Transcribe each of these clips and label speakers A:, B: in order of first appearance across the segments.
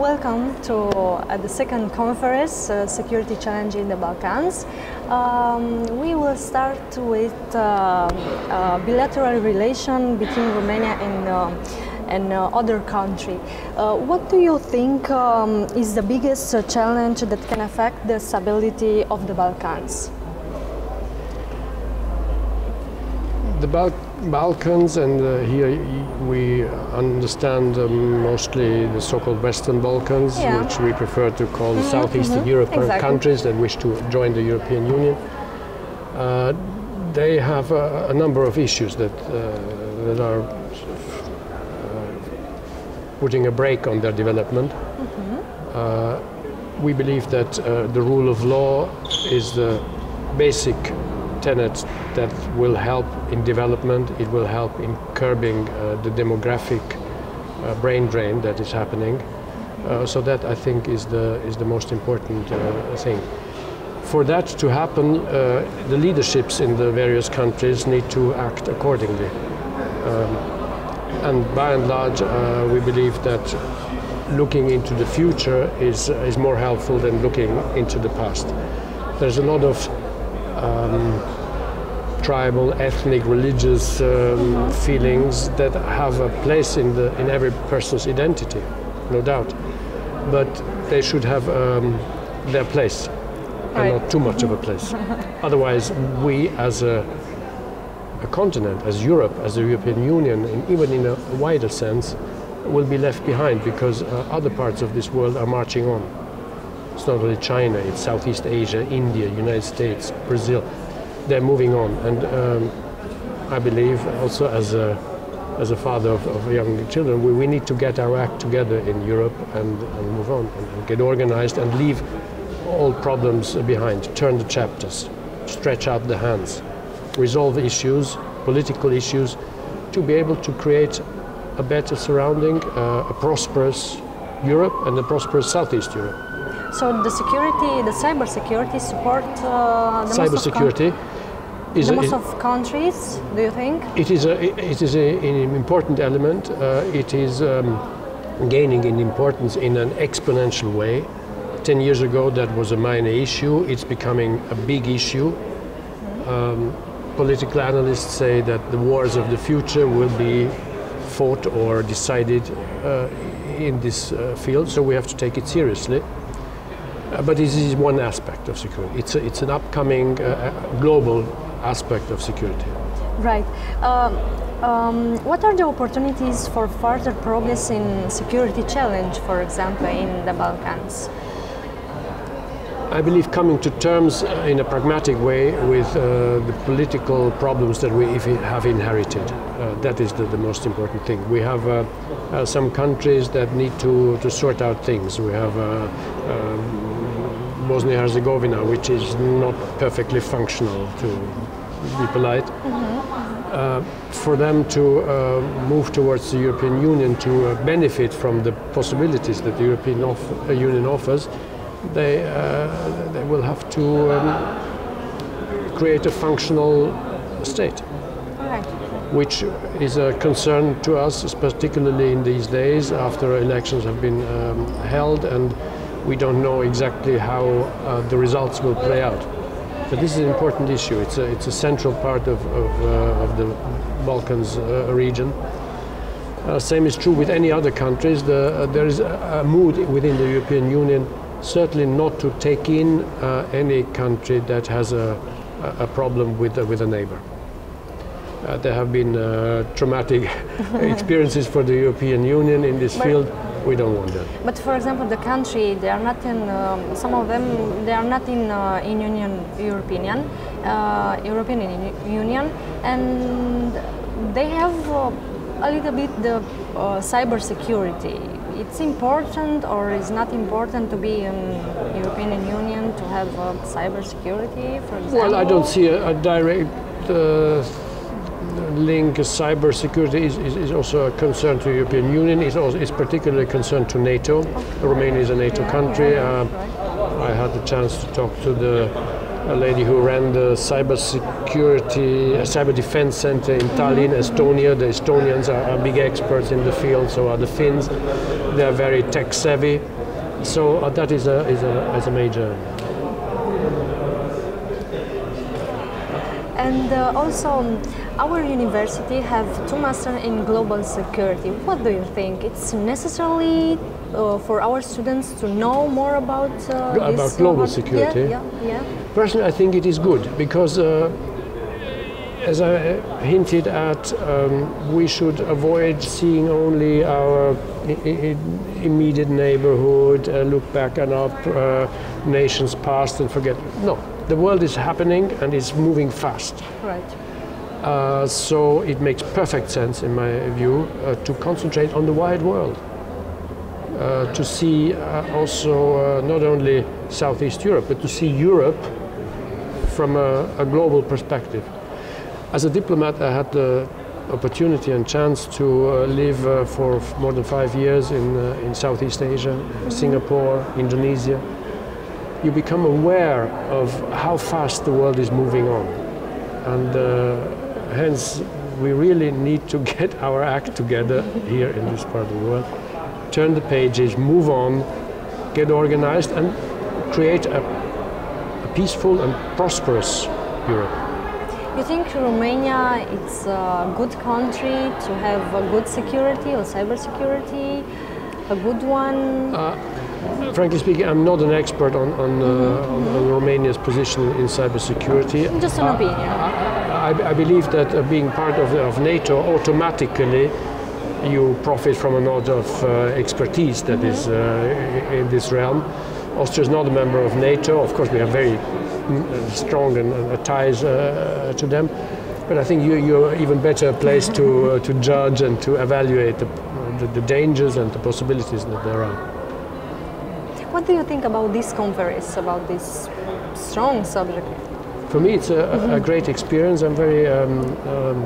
A: Welcome to uh, the second conference, uh, Security Challenge in the Balkans. Um, we will start with uh, bilateral relation between Romania and and uh, other country. Uh, what do you think um, is the biggest uh, challenge that can affect the stability of the Balkans?
B: The Bal Balkans, and uh, here we understand uh, mostly the so-called Western Balkans,
A: Yeah.
B: which we prefer to call the
A: Mhm,
B: Southeastern
A: mhm,
B: European
A: exactly.
B: countries that wish to join the European Union. Uh, they have a, a number of issues that, uh, that are uh, putting a brake on their development. Uh, we believe that uh, the rule of law is the basic tenet that will help in development. It will help in curbing uh, the demographic uh, brain drain that is happening. Uh, so that I think is the is the most important thing. For that to happen, uh, the leaderships in the various countries need to act accordingly. Um, and by and large, uh, we believe that looking into the future is, is more helpful than looking into the past. There's a lot of um, tribal, ethnic, religious um, feelings that have a place in, the, in every person's identity, no doubt. But they should have um, their place
A: Right.
B: and not too much of a place. Otherwise, we as a, a continent, as Europe, as the European Union, and even in a wider sense, will be left behind because uh, other parts of this world are marching on. It's not only China, it's Southeast Asia, India, United States, Brazil. They're moving on. And um, I believe also as a, as a father of, of young children, we, we need to get our act together in Europe and, and move on and, and get organized and leave all problems behind, turn the chapters, stretch out the hands, resolve issues, political issues, to be able to create a better surrounding, uh, a prosperous Europe and a prosperous Southeast Europe.
A: So the security, the cyber security support uh, the
B: Cybersecurity
A: coun-
B: is
A: the
B: a,
A: most of countries. Do you think?
B: it is a, it is a, an important element. Uh, it is um, gaining in importance in an exponential way. Ten years ago, that was a minor issue. It's becoming a big issue. Um, political analysts say that the wars of the future will be fought or decided uh, in this uh, field, so we have to take it seriously. Uh, but this is one aspect of security. It's, a, it's an upcoming uh, global aspect of security.
A: Right. Um, um, what are the opportunities for further progress in security challenge, for example, in the Balkans?
B: I believe coming to terms uh, in a pragmatic way with uh, the political problems that we have inherited. Uh, that is the, the most important thing. We have uh, uh, some countries that need to, to sort out things. We have uh, um, Bosnia Herzegovina, which is not perfectly functional, to be polite. Uh, for them to uh, move towards the European Union to uh, benefit from the possibilities that the European off- uh, Union offers, they, uh, they will have to um, create a functional state,
A: Right.
B: which is a concern to us, particularly in these days after elections have been um, held and we don't know exactly how uh, the results will play out. But this is an important issue. It's a, it's a central part of, of, uh, of the Balkans uh, region. Uh, same is true with any other countries. The, uh, there is a, a mood within the European Union certainly not to take in uh, any country that has a, a problem with, uh, with a neighbor. Uh, there have been uh, traumatic experiences for the European Union in this field. We don't want that.
A: But for example, the country they are not in. Um, some of them they are not in uh, in Union European uh, European Union, and they have uh, a little bit the uh, cyber security. It's important or is not important to be in European Union to have uh, cyber security, for example.
B: Well, I don't see a, a direct uh, link. Cyber security is, is, is also a concern to the European Union. It's, also, it's particularly a concern to NATO. Romania is a NATO country. Uh. I had the chance to talk to the a lady who ran the cyber security, uh, cyber defense center in Tallinn, Estonia. The Estonians are, are big experts in the field, so are the Finns. They are very tech savvy. So uh, that is a, is, a, is a major.
A: And uh, also, um, our university have two master in global security. What do you think? It's necessarily uh, for our students to know more about uh,
B: About
A: this,
B: global security?
A: Yeah, yeah, yeah.
B: Personally, I think it is good because, uh, as I hinted at, um, we should avoid seeing only our I- I- immediate neighborhood, uh, look back on our uh, nation's past and forget. No, the world is happening and is moving fast.
A: Right.
B: Uh, so it makes perfect sense, in my view, uh, to concentrate on the wide world. Uh, to see uh, also uh, not only Southeast Europe, but to see Europe from a, a global perspective. As a diplomat, I had the opportunity and chance to uh, live uh, for more than five years in, uh, in Southeast Asia, Singapore, Indonesia. You become aware of how fast the world is moving on. And uh, hence, we really need to get our act together here in this part of the world. Turn the pages, move on, get organized, and create a, a peaceful and prosperous Europe.
A: You think Romania is a good country to have a good security or cyber security, a good one?
B: Frankly speaking, I'm not an expert on, on, uh, on, on Romania's position in cybersecurity.
A: I'm just an
B: Uh,
A: opinion.
B: I, I believe that uh, being part of, of NATO automatically you profit from a lot of uh, expertise that is uh, in this realm. Austria is not a member of NATO. Of course, we have very mm, uh, strong and, ties uh, to them. But I think you, you're even better placed to, uh, to judge and to evaluate the, the, the dangers and the possibilities that there are.
A: What do you think about this conference, about this strong subject?
B: For me, it's a, a great experience. I'm very um, um,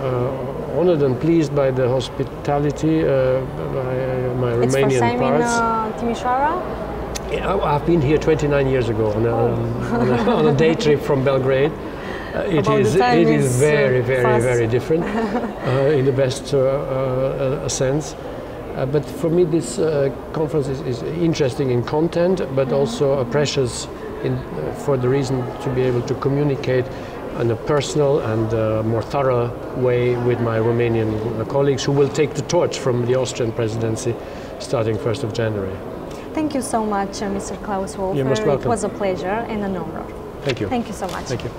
B: uh, honored and pleased by the hospitality uh, by uh, my
A: It's
B: Romanian
A: in
B: parts.
A: uh, Timișoara?
B: Yeah, I've been here 29 years ago on a, on a, on a day trip from Belgrade. Uh, it is it is
A: is, uh,
B: very very
A: fast.
B: very different uh, in the best uh, uh, sense. Uh, but for me, this uh, conference is, is interesting in content, but also uh, precious in, uh, for the reason to be able to communicate in a personal and uh, more thorough way with my Romanian uh, colleagues who will take the torch from the Austrian presidency starting 1st of January.
A: Thank you so much, uh, Mr. Klaus Wölfer.
B: You're most welcome.
A: It was a pleasure and an honor.
B: Thank you.
A: Thank you so much.
B: Thank you.